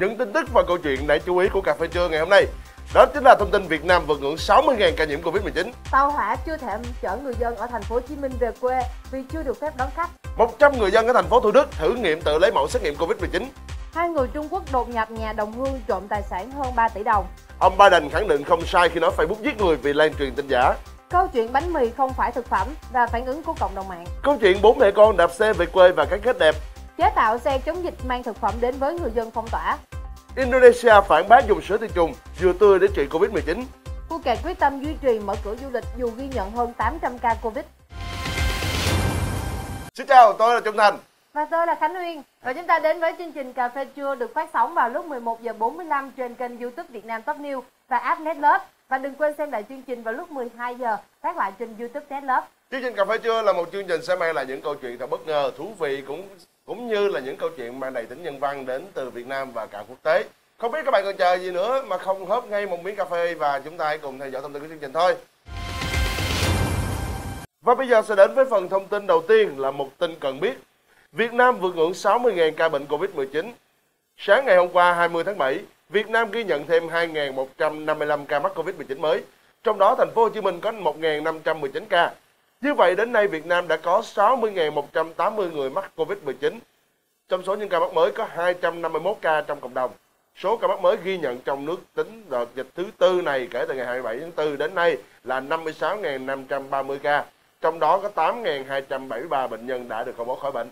những tin tức và câu chuyện đáng chú ý của cà phê trưa ngày hôm nay. Đó chính là thông tin Việt Nam vượt ngưỡng 60.000 ca nhiễm Covid-19. Tàu hỏa chưa thể chở người dân ở thành phố Hồ Chí Minh về quê vì chưa được phép đón khách. 100 người dân ở thành phố Thủ Đức thử nghiệm tự lấy mẫu xét nghiệm Covid-19. Hai người Trung Quốc đột nhập nhà đồng hương trộm tài sản hơn 3 tỷ đồng. Ông Biden khẳng định không sai khi nói Facebook giết người vì lan truyền tin giả. Câu chuyện bánh mì không phải thực phẩm và phản ứng của cộng đồng mạng. Câu chuyện bốn mẹ con đạp xe về quê và cái kết đẹp. Chế tạo xe chống dịch mang thực phẩm đến với người dân phong tỏa. Indonesia phản bác dùng sữa tinh trùng dừa tươi để trị Covid-19. Phuket quyết tâm duy trì mở cửa du lịch dù ghi nhận hơn 800 ca Covid. Xin chào, tôi là Trung Thành. Và tôi là Khánh Uyên. Và chúng ta đến với chương trình Cà phê trưa được phát sóng vào lúc 11 giờ 45 trên kênh YouTube Việt Nam Top News và app Netlove. Và đừng quên xem lại chương trình vào lúc 12 giờ phát lại trên YouTube Netlove. Chương trình Cà phê trưa là một chương trình sẽ mang lại những câu chuyện thật bất ngờ, thú vị cũng cũng như là những câu chuyện mang đầy tính nhân văn đến từ Việt Nam và cả quốc tế. Không biết các bạn còn chờ gì nữa mà không hớp ngay một miếng cà phê và chúng ta hãy cùng theo dõi thông tin của chương trình thôi. Và bây giờ sẽ đến với phần thông tin đầu tiên là một tin cần biết. Việt Nam vượt ngưỡng 60.000 ca bệnh Covid-19. Sáng ngày hôm qua 20 tháng 7, Việt Nam ghi nhận thêm 2.155 ca mắc Covid-19 mới. Trong đó thành phố Hồ Chí Minh có 1.519 ca. Như vậy đến nay Việt Nam đã có 60.180 người mắc Covid-19. Trong số những ca mắc mới có 251 ca trong cộng đồng. Số ca mắc mới ghi nhận trong nước tính đợt dịch thứ tư này kể từ ngày 27 tháng 4 đến nay là 56.530 ca. Trong đó có 8.273 bệnh nhân đã được công bố khỏi bệnh.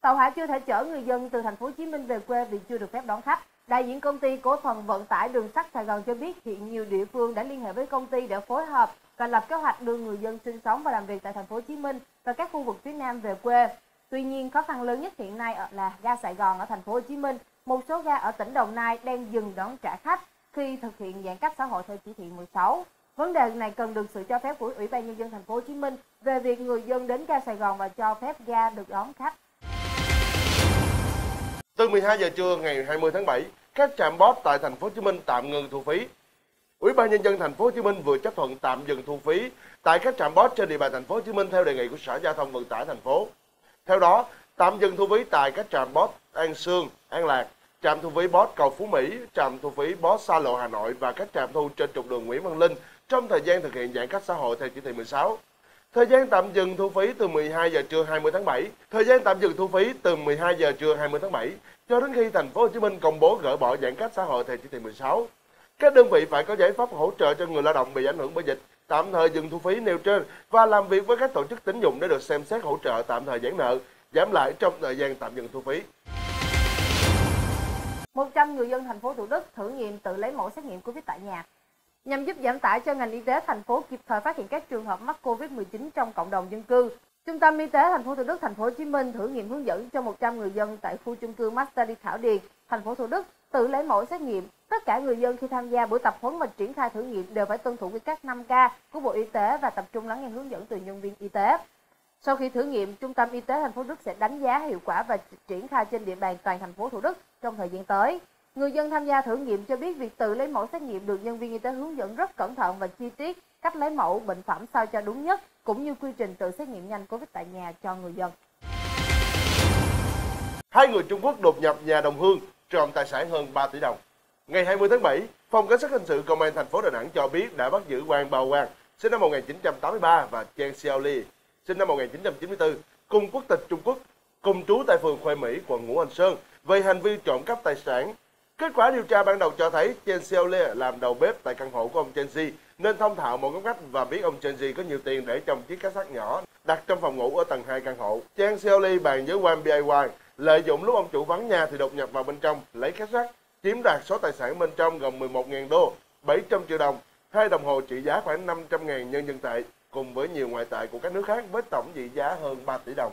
Tàu hỏa chưa thể chở người dân từ thành phố Hồ Chí Minh về quê vì chưa được phép đón khách. Đại diện công ty cổ phần vận tải đường sắt Sài Gòn cho biết hiện nhiều địa phương đã liên hệ với công ty để phối hợp và lập kế hoạch đưa người dân sinh sống và làm việc tại thành phố Hồ Chí Minh và các khu vực phía Nam về quê. Tuy nhiên, khó khăn lớn nhất hiện nay là ga Sài Gòn ở thành phố Hồ Chí Minh. Một số ga ở tỉnh Đồng Nai đang dừng đón trả khách khi thực hiện giãn cách xã hội theo chỉ thị 16. Vấn đề này cần được sự cho phép của Ủy ban nhân dân thành phố Hồ Chí Minh về việc người dân đến ga Sài Gòn và cho phép ga được đón khách. Từ 12 giờ trưa ngày 20 tháng 7, các trạm bot tại thành phố Hồ Chí Minh tạm ngừng thu phí. Ủy ban nhân dân thành phố Hồ Chí Minh vừa chấp thuận tạm dừng thu phí tại các trạm bot trên địa bàn thành phố Hồ Chí Minh theo đề nghị của Sở Giao thông Vận tải thành phố. Theo đó, tạm dừng thu phí tại các trạm bot An Sương, An Lạc, trạm thu phí bot cầu Phú Mỹ, trạm thu phí bot xa lộ Hà Nội và các trạm thu trên trục đường Nguyễn Văn Linh trong thời gian thực hiện giãn cách xã hội theo chỉ thị 16. Thời gian tạm dừng thu phí từ 12 giờ trưa 20 tháng 7, thời gian tạm dừng thu phí từ 12 giờ trưa 20 tháng 7 cho đến khi thành phố Hồ Chí Minh công bố gỡ bỏ giãn cách xã hội theo chỉ thị 16. Các đơn vị phải có giải pháp hỗ trợ cho người lao động bị ảnh hưởng bởi dịch, tạm thời dừng thu phí nêu trên và làm việc với các tổ chức tín dụng để được xem xét hỗ trợ tạm thời giãn nợ, giảm lãi trong thời gian tạm dừng thu phí. 100 người dân thành phố Thủ Đức thử nghiệm tự lấy mẫu xét nghiệm Covid tại nhà. Nhằm giúp giảm tải cho ngành y tế thành phố kịp thời phát hiện các trường hợp mắc Covid-19 trong cộng đồng dân cư, Trung tâm Y tế thành phố Thủ Đức, thành phố Hồ Chí Minh thử nghiệm hướng dẫn cho 100 người dân tại khu chung cư Mastery Thảo Điền, thành phố Thủ Đức tự lấy mẫu xét nghiệm. Tất cả người dân khi tham gia buổi tập huấn và triển khai thử nghiệm đều phải tuân thủ quy tắc 5K của Bộ Y tế và tập trung lắng nghe hướng dẫn từ nhân viên y tế. Sau khi thử nghiệm, Trung tâm Y tế thành phố Thủ Đức sẽ đánh giá hiệu quả và triển khai trên địa bàn toàn thành phố Thủ Đức trong thời gian tới. Người dân tham gia thử nghiệm cho biết việc tự lấy mẫu xét nghiệm được nhân viên y tế hướng dẫn rất cẩn thận và chi tiết cách lấy mẫu bệnh phẩm sao cho đúng nhất cũng như quy trình tự xét nghiệm nhanh COVID tại nhà cho người dân. Hai người Trung Quốc đột nhập nhà đồng hương trộm tài sản hơn 3 tỷ đồng. Ngày 20 tháng 7, Phòng Cảnh sát Hình sự Công an thành phố Đà Nẵng cho biết đã bắt giữ Quang Bao Quang, sinh năm 1983 và Chen Xiaoli, sinh năm 1994, cùng quốc tịch Trung Quốc, cùng trú tại phường Khoe Mỹ, quận Ngũ Hành Sơn, về hành vi trộm cắp tài sản Kết quả điều tra ban đầu cho thấy Chen Xiaole làm đầu bếp tại căn hộ của ông Chen Ji nên thông thạo một góc ngách và biết ông Chen Ji có nhiều tiền để trong chiếc két sắt nhỏ đặt trong phòng ngủ ở tầng 2 căn hộ. Chen Xiaole bàn với Wang Biai lợi dụng lúc ông chủ vắng nhà thì đột nhập vào bên trong lấy két sắt, chiếm đoạt số tài sản bên trong gồm 11.000 đô, 700 triệu đồng, hai đồng hồ trị giá khoảng 500.000 nhân dân tệ cùng với nhiều ngoại tệ của các nước khác với tổng trị giá hơn 3 tỷ đồng.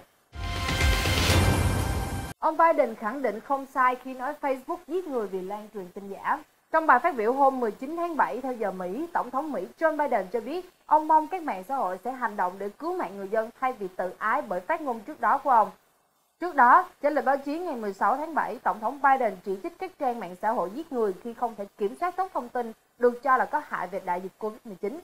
Ông Biden khẳng định không sai khi nói Facebook giết người vì lan truyền tin giả. Trong bài phát biểu hôm 19 tháng 7 theo giờ Mỹ, Tổng thống Mỹ Joe Biden cho biết ông mong các mạng xã hội sẽ hành động để cứu mạng người dân thay vì tự ái bởi phát ngôn trước đó của ông. Trước đó, trên lời báo chí ngày 16 tháng 7, Tổng thống Biden chỉ trích các trang mạng xã hội giết người khi không thể kiểm soát tốt thông tin được cho là có hại về đại dịch Covid-19.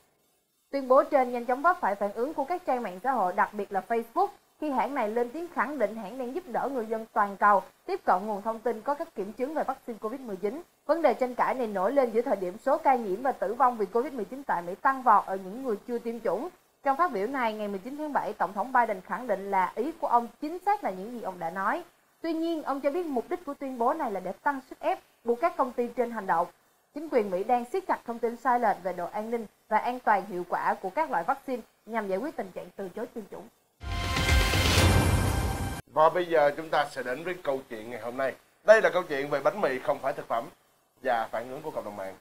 Tuyên bố trên nhanh chóng vấp phải phản ứng của các trang mạng xã hội, đặc biệt là Facebook, khi hãng này lên tiếng khẳng định hãng đang giúp đỡ người dân toàn cầu tiếp cận nguồn thông tin có các kiểm chứng về vaccine COVID-19. Vấn đề tranh cãi này nổi lên giữa thời điểm số ca nhiễm và tử vong vì COVID-19 tại Mỹ tăng vọt ở những người chưa tiêm chủng. Trong phát biểu này, ngày 19 tháng 7, Tổng thống Biden khẳng định là ý của ông chính xác là những gì ông đã nói. Tuy nhiên, ông cho biết mục đích của tuyên bố này là để tăng sức ép buộc các công ty trên hành động. Chính quyền Mỹ đang siết chặt thông tin sai lệch về độ an ninh và an toàn hiệu quả của các loại vaccine nhằm giải quyết tình trạng từ chối tiêm chủng. Và bây giờ chúng ta sẽ đến với câu chuyện ngày hôm nay. Đây là câu chuyện về bánh mì không phải thực phẩm và phản ứng của cộng đồng mạng.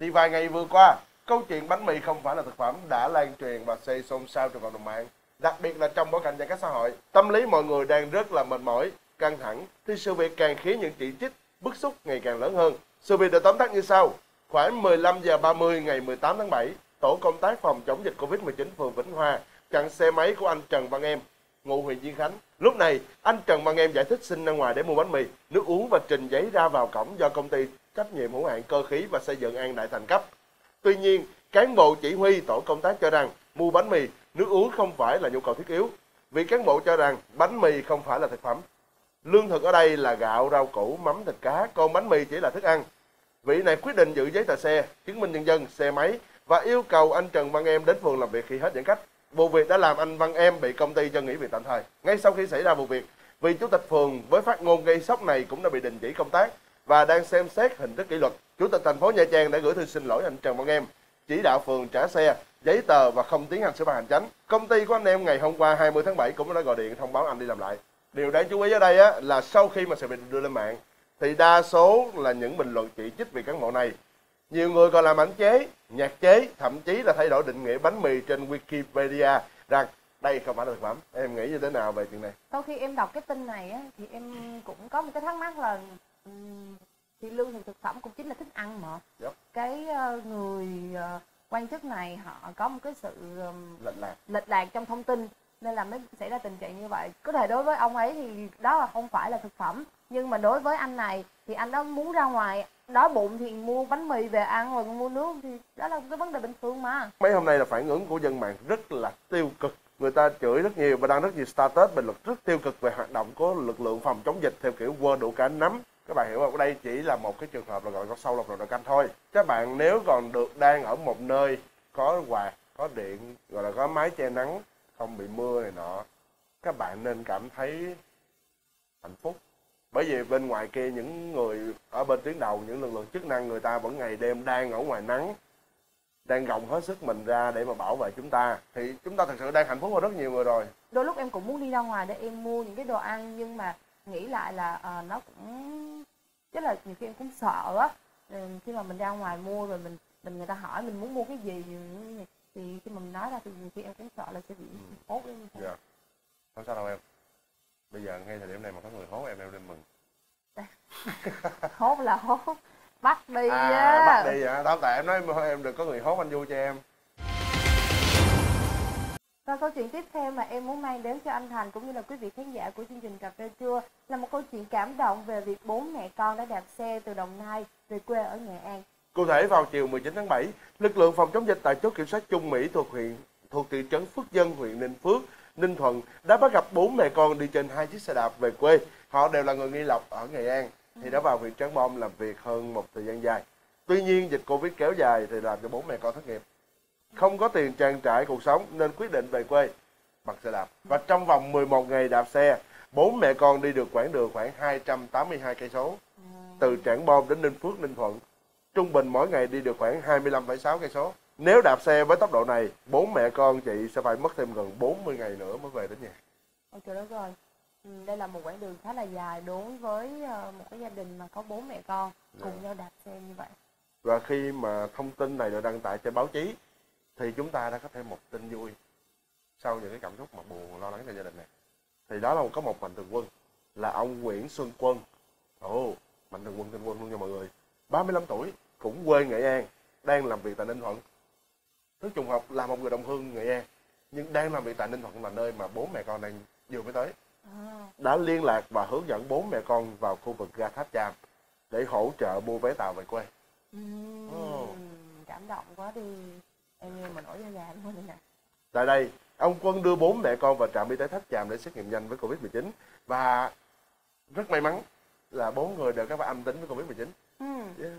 Thì vài ngày vừa qua, câu chuyện bánh mì không phải là thực phẩm đã lan truyền và xây xôn xao trong cộng đồng mạng. Đặc biệt là trong bối cảnh giãn cách xã hội, tâm lý mọi người đang rất là mệt mỏi, căng thẳng, thì sự việc càng khiến những chỉ trích, bức xúc ngày càng lớn hơn. Sự việc được tóm tắt như sau. Khoảng 15 giờ 30 ngày 18 tháng 7, tổ công tác phòng chống dịch Covid-19 phường Vĩnh Hòa chặn xe máy của anh Trần Văn Em, ngụ huyện Diên Khánh. Lúc này, anh Trần Văn Em giải thích xin ra ngoài để mua bánh mì, nước uống và trình giấy ra vào cổng do công ty trách nhiệm hữu hạn cơ khí và xây dựng An Đại Thành cấp. Tuy nhiên, cán bộ chỉ huy tổ công tác cho rằng mua bánh mì, nước uống không phải là nhu cầu thiết yếu. Vì cán bộ cho rằng bánh mì không phải là thực phẩm. Lương thực ở đây là gạo, rau củ, mắm, thịt cá, còn bánh mì chỉ là thức ăn. Vị này quyết định giữ giấy tờ xe, chứng minh nhân dân, xe máy và yêu cầu anh Trần Văn Em đến phường làm việc khi hết giãn cách. Vụ việc đã làm anh Văn Em bị công ty cho nghỉ việc tạm thời. Ngay sau khi xảy ra vụ việc, vị chủ tịch phường với phát ngôn gây sốc này cũng đã bị đình chỉ công tác và đang xem xét hình thức kỷ luật. Chủ tịch thành phố Nha Trang đã gửi thư xin lỗi anh Trần Văn Em, chỉ đạo phường trả xe, giấy tờ và không tiến hành xử phạt hành chính. Công ty của anh em ngày hôm qua 20 tháng 7 cũng đã gọi điện thông báo anh đi làm lại. Điều đáng chú ý ở đây á, là sau khi mà sự việc đưa lên mạng thì đa số là những bình luận chỉ trích về cán bộ này. Nhiều người còn làm ảnh chế, nhạc chế, thậm chí là thay đổi định nghĩa bánh mì trên Wikipedia rằng đây không phải là thực phẩm. Em nghĩ như thế nào về chuyện này? Sau khi em đọc cái tin này á, thì em cũng có một cái thắc mắc là thì lương thực thực phẩm cũng chính là thức ăn mà. Yep. Cái uh, người uh, quan chức này họ có một cái sự um, Lệch lạc. lệch lạc trong thông tin nên là mới xảy ra tình trạng như vậy có thể đối với ông ấy thì đó là không phải là thực phẩm nhưng mà đối với anh này thì anh đó muốn ra ngoài đói bụng thì mua bánh mì về ăn rồi mua nước thì đó là cái vấn đề bình thường mà Mấy hôm nay là phản ứng của dân mạng rất là tiêu cực. Người ta chửi rất nhiều và đăng rất nhiều status bình luận rất tiêu cực về hoạt động của lực lượng phòng chống dịch theo kiểu quơ đủ cả nắm. Các bạn hiểu không? Đây chỉ là một cái trường hợp là gọi con sâu lọc đầu canh thôi. Các bạn nếu còn được đang ở một nơi có quạt, có điện, gọi là có mái che nắng, không bị mưa này nọ, các bạn nên cảm thấy hạnh phúc. Bởi vì bên ngoài kia những người ở bên tuyến đầu, những lực lượng chức năng người ta vẫn ngày đêm đang ở ngoài nắng, đang gồng hết sức mình ra để mà bảo vệ chúng ta thì chúng ta thật sự đang hạnh phúc hơn rất nhiều người rồi đôi lúc em cũng muốn đi ra ngoài để em mua những cái đồ ăn nhưng mà nghĩ lại là à, nó cũng chứ là nhiều khi em cũng sợ á. Ừ, khi mà mình ra ngoài mua rồi mình mình người ta hỏi mình muốn mua cái gì thì khi mà mình nói ra thì nhiều khi em cũng sợ là sẽ bị hốt lên dạ. Không sao đâu em. Bây giờ ngay thời điểm này mà có người hốt em em nên mừng. Hốt là hốt. Bắt đi à á. bắt đi hả đó tại em nói em được có người hốt anh vui cho em và câu chuyện tiếp theo mà em muốn mang đến cho anh Thành cũng như là quý vị khán giả của chương trình Cà phê trưa là một câu chuyện cảm động về việc bốn mẹ con đã đạp xe từ Đồng Nai về quê ở Nghệ An. Cụ thể vào chiều 19 tháng 7, lực lượng phòng chống dịch tại chốt kiểm soát Trung Mỹ thuộc huyện thuộc thị trấn Phước Dân, huyện Ninh Phước, Ninh Thuận đã bắt gặp bốn mẹ con đi trên hai chiếc xe đạp về quê. Họ đều là người nghi lộc ở Nghệ An, thì đã vào huyện Trắng Bom làm việc hơn một thời gian dài. Tuy nhiên dịch Covid kéo dài thì làm cho bốn mẹ con thất nghiệp. Không có tiền trang trải cuộc sống nên quyết định về quê bằng xe đạp. Và trong vòng 11 ngày đạp xe, bốn mẹ con đi được quãng đường khoảng 282 cây số từ Trảng Bom đến Ninh Phước, Ninh Thuận. Trung bình mỗi ngày đi được khoảng 25,6 cây số. Nếu đạp xe với tốc độ này, bốn mẹ con chị sẽ phải mất thêm gần 40 ngày nữa mới về đến nhà. Ôi trời đất ơi, ừ, đây là một quãng đường khá là dài đối với ờ, một cái gia đình mà có bốn mẹ con cùng Dạ. nhau đạp xe như vậy. Và khi mà thông tin này được đăng tải trên báo chí thì chúng ta đã có thêm một tin vui sau những cái cảm xúc mà buồn lo lắng cho gia đình này. Thì đó là có một mạnh thường quân là ông Nguyễn Xuân Quân. Ồ, mạnh thường quân tên quân luôn nha mọi người. 35 tuổi, cũng quê Nghệ An, đang làm việc tại Ninh Thuận. Rất trùng hợp là một người đồng hương Nghệ An, nhưng đang làm việc tại Ninh Thuận là nơi mà bố mẹ con đang vừa mới tới. À, Đã liên lạc và hướng dẫn bố mẹ con vào khu vực ga Tháp Chàm để hỗ trợ mua vé tàu về quê. ừm, Ồ. cảm động quá đi. Em mà nổi da gà luôn nè. Tại đây, ông Quân đưa bốn mẹ con vào trạm y tế Tháp Chàm để xét nghiệm nhanh với Covid-19 và rất may mắn là bốn người đều các bạn âm tính với Covid-19. Ừ. Yeah.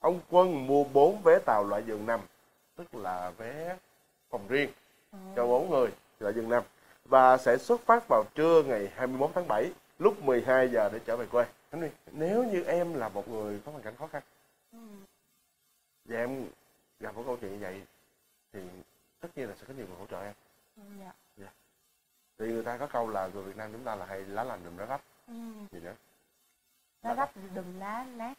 Ông Quân mua bốn vé tàu loại giường nằm, tức là vé phòng riêng cho bốn người loại giường nằm và sẽ xuất phát vào trưa ngày 21 tháng 7 lúc 12 giờ để trở về quê. Nếu như em là một người có hoàn cảnh khó khăn Ừ. và em gặp một câu chuyện như vậy thì tất nhiên là sẽ có nhiều người hỗ trợ em. Dạ. Thì người ta có câu là người Việt Nam chúng ta là hay lá lành đùm lá rách Ừ. gì nữa, Lá rách đùm lá nát,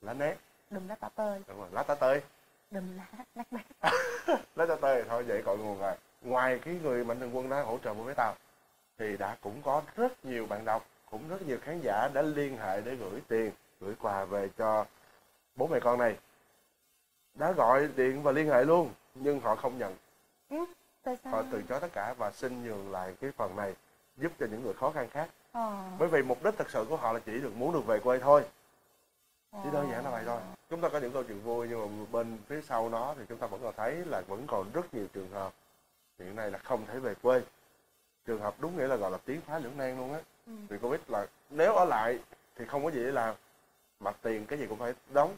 lá nét, đùm lá tả tơi, đúng rồi, lá tá tơi. đùm lá nát nát. lá tá tơi thôi vậy cội nguồn rồi. Ngoài cái người mạnh thường quân đã hỗ trợ vé tàu thì đã cũng có rất nhiều bạn đọc, cũng rất nhiều khán giả đã liên hệ để gửi tiền, gửi quà về cho bố mẹ con này. Đã gọi điện và liên hệ luôn nhưng họ không nhận Tại sao? họ từ chối tất cả và xin nhường lại cái phần này giúp cho những người khó khăn khác Ờ. bởi vì mục đích thật sự của họ là chỉ được muốn được về quê thôi Ờ. chỉ đơn giản là vậy thôi chúng ta có những câu chuyện vui nhưng mà bên phía sau nó thì chúng ta vẫn còn thấy là vẫn còn rất nhiều trường hợp hiện nay là không thể về quê trường hợp đúng nghĩa là gọi là tiến phá lưỡng nan luôn á Ừ. vì covid là nếu ở lại thì không có gì để làm mặt tiền cái gì cũng phải đóng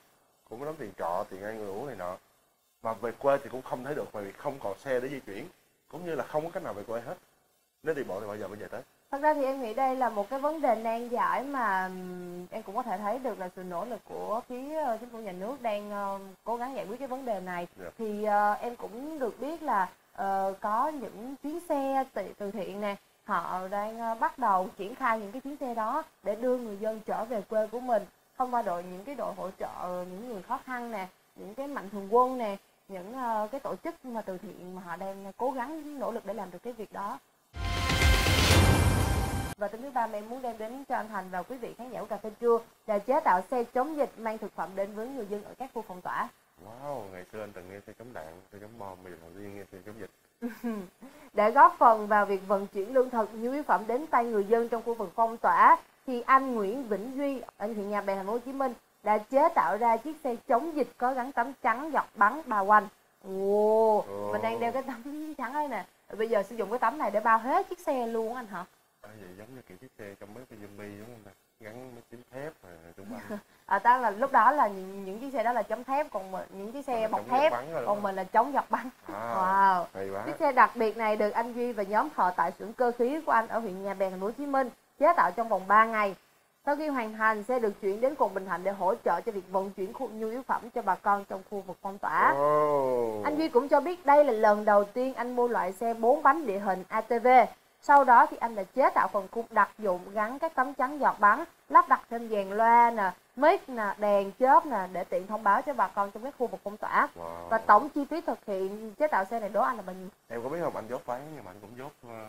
cũng phải đóng tiền trọ tiền ăn người uống này nọ mà về quê thì cũng không thấy được bởi vì không còn xe để di chuyển cũng như là không có cách nào về quê hết nếu đi bộ thì bao giờ mới về tới Thật ra thì em nghĩ đây là một cái vấn đề nan giải mà em cũng có thể thấy được là sự nỗ lực của phía ờ, chính phủ nhà nước đang ờ, cố gắng giải quyết cái vấn đề này. Dạ. Thì ờ, em cũng được biết là ờ, có những chuyến xe từ, thiện nè, họ đang ờ, bắt đầu triển khai những cái chuyến xe đó để đưa người dân trở về quê của mình thông qua đội những cái đội hỗ trợ những người khó khăn nè, những cái mạnh thường quân nè, những ờ, cái tổ chức mà từ thiện mà họ đang cố gắng nỗ lực để làm được cái việc đó. Và tin thứ ba mà em muốn đem đến cho anh Thành và quý vị khán giả của cà phê trưa là chế tạo xe chống dịch mang thực phẩm đến với người dân ở các khu phong tỏa. wow ngày xưa anh từng nghe xe chống đạn xe chống bom bây giờ đầu tiên nghe xe chống dịch Để góp phần vào việc vận chuyển lương thực nhu yếu phẩm đến tay người dân trong khu vực phong tỏa, thì anh Nguyễn Vĩnh Duy ở huyện Nhà Bè, Thành phố Hồ Chí Minh đã chế tạo ra chiếc xe chống dịch có gắn tấm trắng dọc bắn bao quanh. Ồ, Ồ. mình đang đeo cái tấm trắng ấy nè. Bây giờ sử dụng cái tấm này để bao hết chiếc xe luôn anh hả? à, vậy giống như kiểu chiếc xe trong mấy cái zombie đúng không ta gắn mấy tím thép rồi chúng bắn À, ta là lúc đó là những, những chiếc xe đó là chống thép, còn mình, những chiếc xe bọc thép, còn không? mình là chống giọt bắn. à, Wow. Chiếc xe đặc biệt này được anh Duy và nhóm thợ tại xưởng cơ khí của anh ở huyện Nhà Bè, thành phố Hồ Chí Minh chế tạo trong vòng 3 ngày. Sau khi hoàn thành, sẽ được chuyển đến quận Bình Thạnh để hỗ trợ cho việc vận chuyển khu nhu yếu phẩm cho bà con trong khu vực phong tỏa. Ồ. Anh Duy cũng cho biết đây là lần đầu tiên anh mua loại xe 4 bánh địa hình ATV. Sau đó thì anh đã chế tạo phần khung đặc dụng gắn các tấm chắn giọt bắn, lắp đặt thêm dàn loa nè, mic nè, đèn chớp nè để tiện thông báo cho bà con trong các khu vực phong tỏa. Wow. Và tổng chi phí thực hiện chế tạo xe này đố anh là bao nhiêu? em có biết không anh dốt bán nhưng mà anh cũng dốt ờ,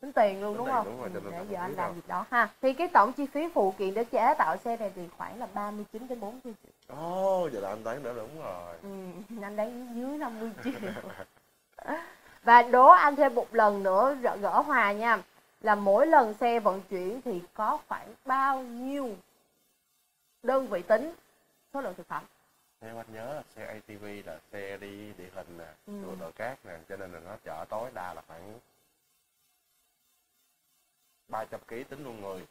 tính tiền luôn đúng không? đúng rồi, Ừ, để giờ anh làm việc đó ha. Thì cái tổng chi phí phụ kiện để chế tạo xe này thì khoảng là 39 đến 40 triệu. ồ giờ là anh đoán đã đúng rồi Ừ, anh đánh dưới 50 triệu. Và đố anh thêm một lần nữa gỡ, gỡ hòa nha. Là mỗi lần xe vận chuyển thì có khoảng bao nhiêu đơn vị tính số lượng thực phẩm? theo anh nhớ là xe ATV là xe đi địa hình nè Ừ. đồi cát nè cho nên là nó chở tối đa là khoảng 300 kg tính luôn người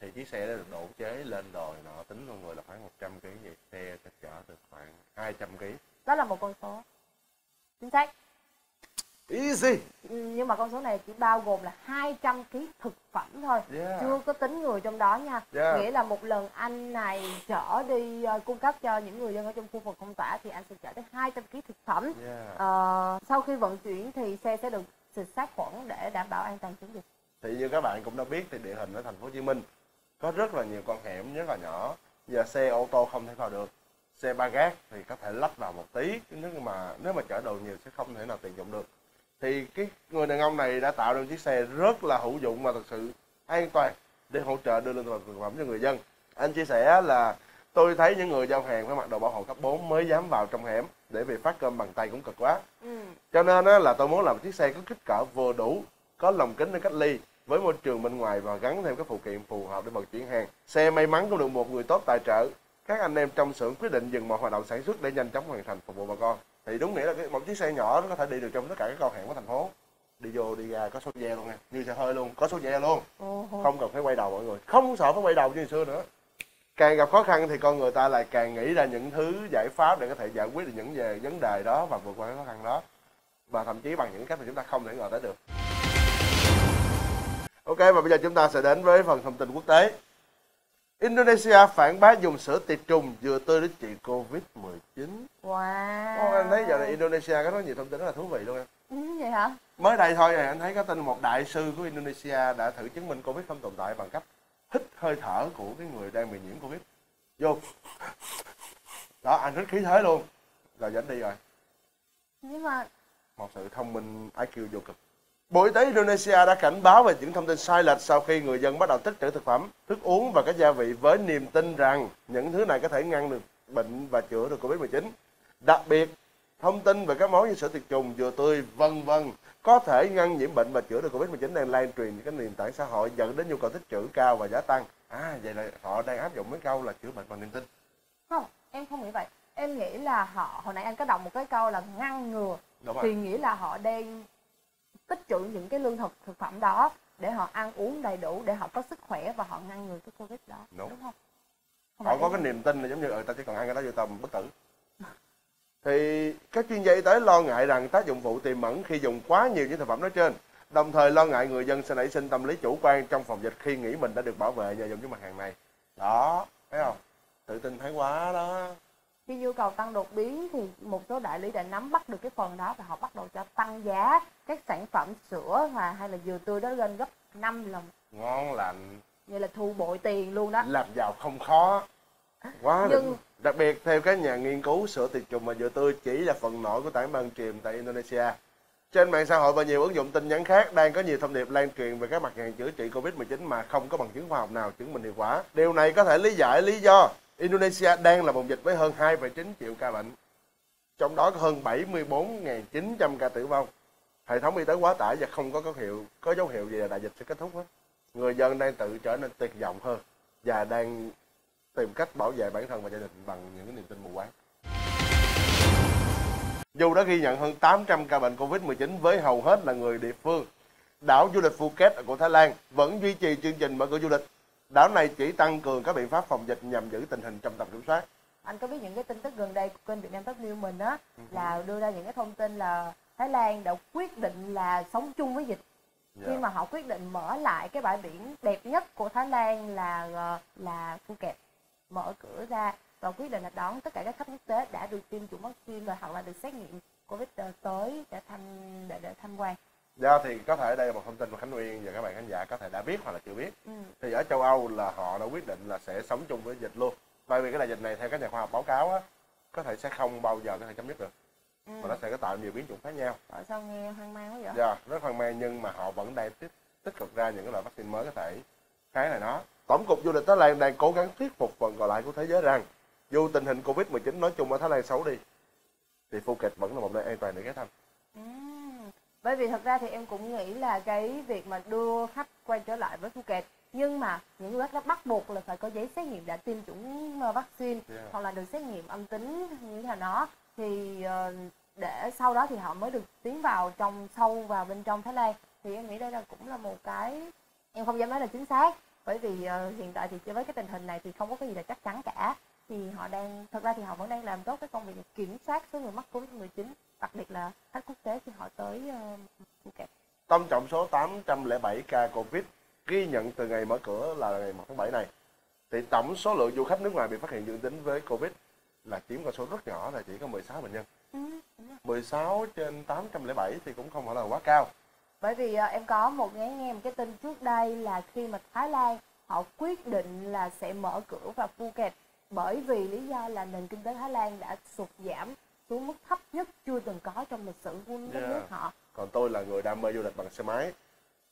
thì chiếc xe đó được độ chế lên đồi nọ tính luôn người là khoảng 100 kg vậy xe sẽ chở được khoảng 200 kg Đó là một con số. Chính xác. easy Ừ, Nhưng mà con số này chỉ bao gồm là 200 kg thực phẩm thôi. yeah chưa có tính người trong đó nha Yeah. nghĩa là một lần anh này chở đi ờ, cung cấp cho những người dân ở trong khu vực phong tỏa thì anh sẽ chở tới 200 kg thực phẩm yeah Ờ, sau khi vận chuyển thì xe sẽ được xịt sát khuẩn để đảm bảo an toàn chống dịch thì như các bạn cũng đã biết thì địa hình ở thành phố Hồ Chí Minh có rất là nhiều con hẻm rất là nhỏ giờ xe ô tô không thể vào được. Xe ba gác thì có thể lách vào một tí nếu mà nếu mà chở đồ nhiều sẽ không thể nào tiện dụng được. Thì cái người đàn ông này đã tạo được chiếc xe rất là hữu dụng và thực sự an toàn để hỗ trợ đưa lên thực phẩm cho người dân. Anh chia sẻ là tôi thấy những người giao hàng với mặc đồ bảo hộ cấp 4 mới dám vào trong hẻm để vì phát cơm bằng tay cũng cực quá. Ừ. cho nên á, là tôi muốn làm một chiếc xe có kích cỡ vừa đủ có lồng kính để cách ly với môi trường bên ngoài và gắn thêm các phụ kiện phù hợp để vận chuyển hàng. Xe may mắn cũng được một người tốt tài trợ. Các anh em trong xưởng quyết định dừng mọi hoạt động sản xuất để nhanh chóng hoàn thành phục vụ bà con. Thì đúng nghĩa là cái, một chiếc xe nhỏ nó có thể đi được trong tất cả các con hẻm của thành phố. Đi vô đi ra có số ve luôn nha. Như xe hơi luôn có số ve luôn. Không cần phải quay đầu mọi người. Không sợ phải quay đầu như xưa nữa. Càng gặp khó khăn thì con người ta lại càng nghĩ ra những thứ giải pháp để có thể giải quyết được những về vấn đề đó và vượt qua cái khó khăn đó. Và thậm chí bằng những cách mà chúng ta không thể ngờ tới được ok và bây giờ chúng ta sẽ đến với phần thông tin quốc tế. Indonesia phản bác dùng sữa tiệt trùng vừa tươi để trị Covid-19 Wow. Ô, anh thấy giờ này Indonesia có rất nhiều thông tin rất là thú vị luôn em Ừ, vậy hả? mới đây thôi này anh thấy có tin một đại sư của Indonesia đã thử chứng minh Covid không tồn tại bằng cách hít hơi thở của cái người đang bị nhiễm Covid. Vô. Đó anh hít khí thế luôn. Rồi dẫn đi rồi. Nhưng mà một sự thông minh IQ vô cực Bộ Y tế Indonesia đã cảnh báo về những thông tin sai lệch sau khi người dân bắt đầu tích trữ thực phẩm, thức uống và các gia vị với niềm tin rằng những thứ này có thể ngăn được bệnh và chữa được Covid-19. Đặc biệt, thông tin về các món như sữa tiệt trùng, dừa tươi, vân vân có thể ngăn nhiễm bệnh và chữa được Covid-19 đang lan truyền những cái nền tảng xã hội dẫn đến nhu cầu tích trữ cao và giá tăng. À, vậy là họ đang áp dụng mấy câu là chữa bệnh bằng niềm tin. không, em không nghĩ vậy. Em nghĩ là họ hồi nãy anh có đọc một cái câu là ngăn ngừa Đúng thì rồi. nghĩa là họ đang tích trữ những cái lương thực thực phẩm đó để họ ăn uống đầy đủ để họ có sức khỏe và họ ngăn ngừa cái covid đó Đúng. đúng không? Không họ có cái niềm tin là giống như ừ, ta chỉ cần ăn cái đó vô tầm bất tử. Thì các chuyên gia y tế lo ngại rằng tác dụng phụ tiềm ẩn khi dùng quá nhiều những thực phẩm nói trên đồng thời lo ngại người dân sẽ nảy sinh tâm lý chủ quan trong phòng dịch khi nghĩ mình đã được bảo vệ nhờ dùng những mặt hàng này. Đó thấy không? Tự tin thái quá đó khi nhu cầu tăng đột biến thì một số đại lý đã nắm bắt được cái phần đó và họ bắt đầu cho tăng giá các sản phẩm sữa và hay là dừa tươi đó lên gấp 5 lần. Ngon lành. Vậy là thu bội tiền luôn đó. Làm giàu không khó. Quá Nhưng- đặc biệt theo các nhà nghiên cứu sữa tiệt trùng và dừa tươi chỉ là phần nổi của tảng băng truyền tại Indonesia. Trên mạng xã hội và nhiều ứng dụng tin nhắn khác đang có nhiều thông điệp lan truyền về các mặt hàng chữa trị Covid-19 mà không có bằng chứng khoa học nào chứng minh hiệu quả. Điều này có thể lý giải lý do Indonesia đang là vùng dịch với hơn 2,9 triệu ca bệnh, trong đó có hơn 74.900 ca tử vong. Hệ thống y tế quá tải và không có dấu hiệu có dấu hiệu gì là đại dịch sẽ kết thúc hết. Người dân đang tự trở nên tuyệt vọng hơn và đang tìm cách bảo vệ bản thân và gia đình bằng những cái niềm tin mù quáng. Dù đã ghi nhận hơn 800 ca bệnh Covid-19 với hầu hết là người địa phương, đảo du lịch Phuket của Thái Lan vẫn duy trì chương trình mở cửa du lịch. Đảo này chỉ tăng cường các biện pháp phòng dịch nhằm giữ tình hình trong tầm kiểm soát. anh có biết những cái tin tức gần đây của kênh Việt Nam Top News mình á Ừ. là đưa ra những cái thông tin là Thái Lan đã quyết định là sống chung với dịch khi Dạ. mà họ quyết định mở lại cái bãi biển đẹp nhất của Thái Lan là ờ, là Phuket mở cửa ra và quyết định là đón tất cả các khách quốc tế đã được tiêm chủng vaccine rồi hoặc là được xét nghiệm covid tới để tham để để tham quan Do thì có thể đây là một thông tin mà Khánh Nguyên và các bạn khán giả có thể đã biết hoặc là chưa biết. ừ. Thì ở châu Âu là họ đã quyết định là sẽ sống chung với dịch luôn. Bởi vì cái đại dịch này theo các nhà khoa học báo cáo á, có thể sẽ không bao giờ có thể chấm dứt được. Ừ. Mà nó sẽ có tạo nhiều biến chủng khác nhau. Rồi sao nghe hoang mang quá vậy Dạ, rất hoang mang nhưng mà họ vẫn đang tích, tích cực ra những cái loại vaccine mới có thể kháng lại nó. Tổng cục du lịch Thái Lan đang cố gắng thuyết phục phần còn lại của thế giới rằng dù tình hình Covid-19 nói chung ở Thái Lan xấu đi thì Phuket vẫn là một nơi an toàn để ghé thăm. Bởi vì thật ra thì em cũng nghĩ là cái việc mà đưa khách quay trở lại với Phuket nhưng mà những người khách đó bắt buộc là phải có giấy xét nghiệm đã tiêm chủng ờ, vaccine Yeah. hoặc là được xét nghiệm âm tính như thế nào đó. Thì ờ, để sau đó thì họ mới được tiến vào trong sâu vào bên trong Thái Lan. Thì em nghĩ đây là cũng là một cái em không dám nói là chính xác bởi vì ờ, hiện tại thì với cái tình hình này thì không có cái gì là chắc chắn cả. Thì họ đang thật ra thì họ vẫn đang làm tốt cái công việc kiểm soát số người mắc covid 19 đặc biệt là khách quốc tế khi họ tới ờ, Phuket Trong trọng số 807 ca Covid ghi nhận từ ngày mở cửa là ngày 1 tháng 7 này thì tổng số lượng du khách nước ngoài bị phát hiện dương tính với Covid là chiếm con số rất nhỏ là chỉ có 16 bệnh nhân. ừ, đúng rồi. 16 trên 807 thì cũng không phải là quá cao. bởi vì ờ, em có một nghe nghe một cái tin trước đây là khi mà Thái Lan họ quyết định là sẽ mở cửa vào Phuket bởi vì lý do là nền kinh tế Thái Lan đã sụt giảm xuống mức thấp nhất chưa từng có trong lịch sử của đất Yeah. nước họ. Còn tôi là người đam mê du lịch bằng xe máy.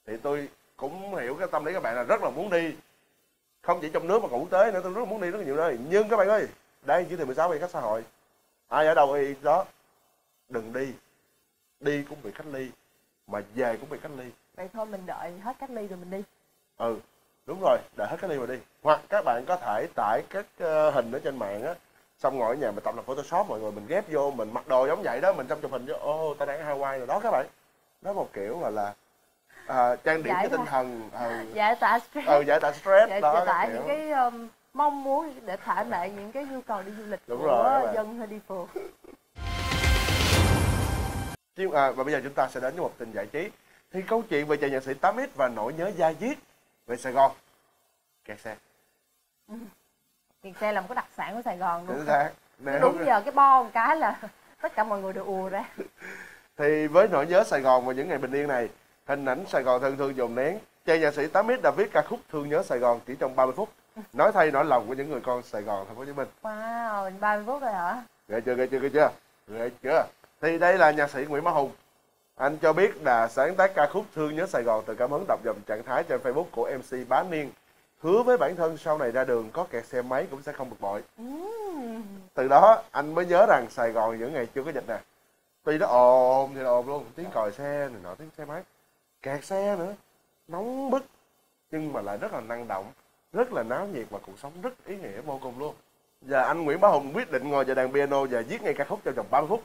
Thì tôi cũng hiểu cái tâm lý các bạn là rất là muốn đi. Không chỉ trong nước mà còn quốc tế nữa tôi rất là muốn đi rất là nhiều nơi. Nhưng các bạn ơi đây chỉ thị 16 về cách xã hội. Ai ở đâu thì đó. Đừng đi. Đi cũng bị cách ly mà về cũng bị cách ly. Vậy thôi mình đợi hết cách ly rồi mình đi. Ừ đúng rồi để hết cách ly mà đi. Hoặc các bạn có thể tải các ờ, hình ở trên mạng á xong ngồi ở nhà mình tập làm photoshop mọi người mình ghép vô mình mặc đồ giống vậy đó mình xong chụp hình ô ta đang ở Hawaii rồi. Đó các bạn. Đó một kiểu gọi là à, trang điểm Giải cái tinh tỏa. thần ừ, giải tỏa stress. Ừ, giải tỏa stress. Giải đó tỏa các những cái um, mong muốn để thỏa mãn những cái nhu cầu đi du lịch Đúng của rồi, dân hay đi phượt. Chứ, à, và bây giờ chúng ta sẽ đến với một tin giải trí. Thì câu chuyện về chàng nhạc sĩ 8X và nỗi nhớ da diết về Sài Gòn. Kẹt xe tiền xe là một cái đặc sản của Sài Gòn luôn. Nếu đúng giờ cái bo một cái là tất cả mọi người đều ùa ra. Thì với nỗi nhớ Sài Gòn vào những ngày bình yên này hình ảnh Sài Gòn thân thương dồn nén chàng nhạc sĩ 8X đã viết ca khúc thương nhớ Sài Gòn chỉ trong 30 phút. Nói thay nỗi lòng của những người con Sài Gòn thành phố Hồ Chí Minh. Wow 30 phút rồi hả? Ghê chưa ghê chưa ghê chưa? Ghê chưa? Thì đây là nhạc sĩ Nguyễn Bá Hùng. Anh cho biết là sáng tác ca khúc thương nhớ Sài Gòn từ cảm hứng đọc dòng trạng thái trên Facebook của MC Bá Niên hứa với bản thân sau này ra đường có kẹt xe máy cũng sẽ không bực bội. Ừm. từ đó anh mới nhớ rằng Sài Gòn những ngày chưa có dịch nè. Tuy nó ồn thì ồn luôn tiếng còi xe này nọ tiếng xe máy. Kẹt xe nữa nóng bức nhưng mà lại rất là năng động rất là náo nhiệt và cuộc sống rất ý nghĩa vô cùng luôn. Và anh Nguyễn Bá Hùng quyết định ngồi vào đàn piano và viết ngay ca khúc trong vòng 30 phút.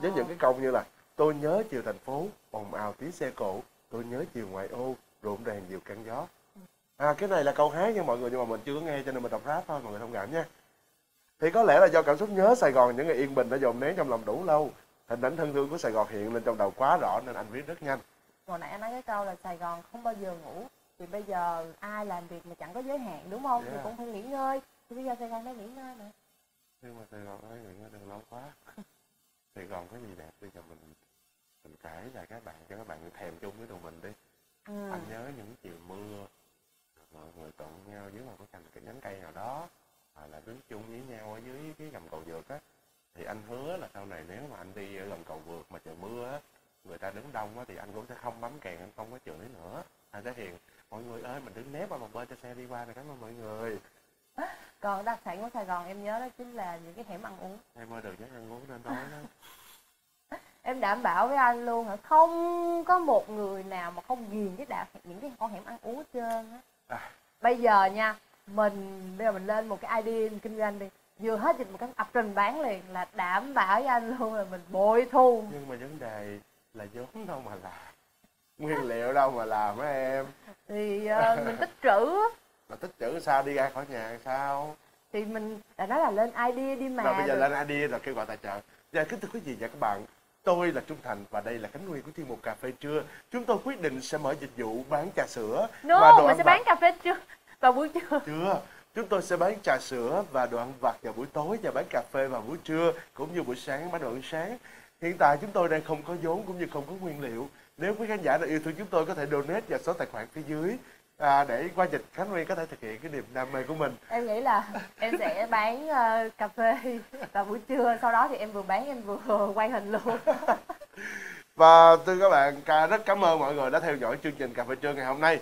Với những cái câu như là tôi nhớ chiều thành phố ồn ào tiếng xe cộ. Tôi nhớ chiều ngoại ô rộn ràng nhiều căn gió à cái này là câu hát nha mọi người nhưng mà mình chưa có nghe cho nên mình đọc rap thôi mọi người thông cảm nha. Thì có lẽ là do cảm xúc nhớ Sài Gòn những ngày yên bình đã dồn nén trong lòng đủ lâu. Hình ảnh thân thương của Sài Gòn hiện lên trong đầu quá rõ nên anh viết rất nhanh. Hồi nãy anh nói cái câu là Sài Gòn không bao giờ ngủ thì bây giờ ai làm việc mà chẳng có giới hạn đúng không? Thì Yeah. cũng phải nghỉ ngơi. Thì bây giờ Sài Gòn đang nghỉ ngơi mà. Nhưng mà Sài Gòn nói chuyện nó đừng lâu quá. Sài Gòn có gì đẹp? Bây giờ mình mình kể lại các bạn cho các bạn thèm chung với tụi mình đi. Ừ. anh nhớ những chiều mưa mọi người tụng nhau dưới một cái cành cái nhánh cây nào đó hoặc là đứng chung với nhau ở dưới cái gầm cầu vượt á. Thì anh hứa là sau này nếu mà anh đi ở gần cầu vượt mà trời mưa á người ta đứng đông á thì anh cũng sẽ không bấm kèn anh không có chửi nữa. Anh sẽ hiền mọi người ơi mình đứng nép qua một bên cho xe đi qua này cảm ơn mọi người. Còn đặc sản của Sài Gòn em nhớ đó chính là những cái hẻm ăn uống. Em ơi đừng nhắc ăn uống nên nói đó em đảm bảo với anh luôn hả? Không có một người nào mà không ghiền cái đạo những cái con hẻm ăn uống hết trơn á. À. bây giờ nha mình bây giờ mình lên một cái ID kinh doanh đi. Vừa hết dịch một cái ập trình bán liền là đảm bảo với anh luôn là mình bội thu. Nhưng mà vấn đề là vốn đâu mà làm. Nguyên liệu đâu mà làm á em. Thì ờ, mình tích trữ. Mà tích chữ sao đi ra khỏi nhà sao? Thì mình đã nói là lên ID đi mà rồi bây giờ rồi- lên ID rồi kêu gọi tài trợ. Và kính thưa quý vị và các bạn tôi là Trung Thành và đây là Khánh Nguyên của chuyên mục cà phê trưa. Chúng tôi quyết định sẽ mở dịch vụ bán trà sữa no và đồ ăn sẽ vặt. bán cà phê trưa vào buổi trưa. Chưa. Chúng tôi sẽ bán trà sữa và đồ ăn vặt vào buổi tối và bán cà phê vào buổi trưa cũng như buổi sáng bán đồ ăn sáng. Hiện tại chúng tôi đang không có vốn cũng như không có nguyên liệu. Nếu quý khán giả nào yêu thương chúng tôi có thể donate vào số tài khoản phía dưới à, để qua dịch Khánh Nguyên có thể thực hiện cái niềm đam mê của mình. Em nghĩ là em sẽ bán ờ, cà phê vào buổi trưa sau đó thì em vừa bán em vừa quay hình luôn. Và thưa các bạn, rất cảm ơn mọi người đã theo dõi chương trình Cà phê trưa ngày hôm nay.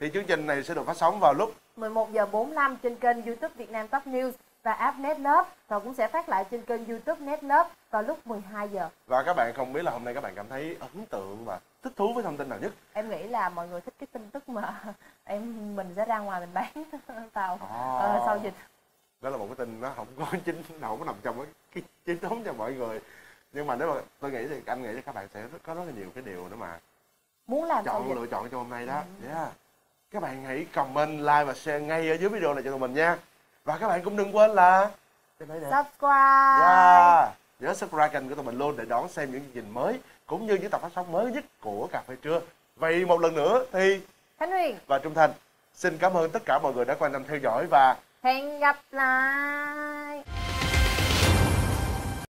Thì chương trình này sẽ được phát sóng vào lúc 11 giờ 45 trên kênh YouTube Việt Nam Top News và app NetLove và cũng sẽ phát lại trên kênh YouTube NetLove vào lúc 12 giờ. và các bạn không biết là hôm nay các bạn cảm thấy ấn tượng và thích thú với thông tin nào nhất. Em nghĩ là mọi người thích cái tin tức mà em mình sẽ ra ngoài mình bán vào À. ờ, sau dịch. Đó là một cái tin nó không có chính nó không có nằm trong cái, chính thống cho mọi người. Nhưng mà nếu mà tôi nghĩ thì anh nghĩ là các bạn sẽ có rất là nhiều cái điều nữa mà Muốn làm chọn lựa chọn cho hôm nay đó. Yeah. Các bạn hãy comment, like và share ngay ở dưới video này cho tụi mình nha. Và các bạn cũng đừng quên là cái nè. Subscribe. Yeah. Nhớ subscribe kênh của tụi mình luôn để đón xem những chương trình mới cũng như những tập phát sóng mới nhất của cà phê trưa. Vậy một lần nữa thì Khánh Huyền, và Trung Thành xin cảm ơn tất cả mọi người đã quan tâm theo dõi và hẹn gặp lại.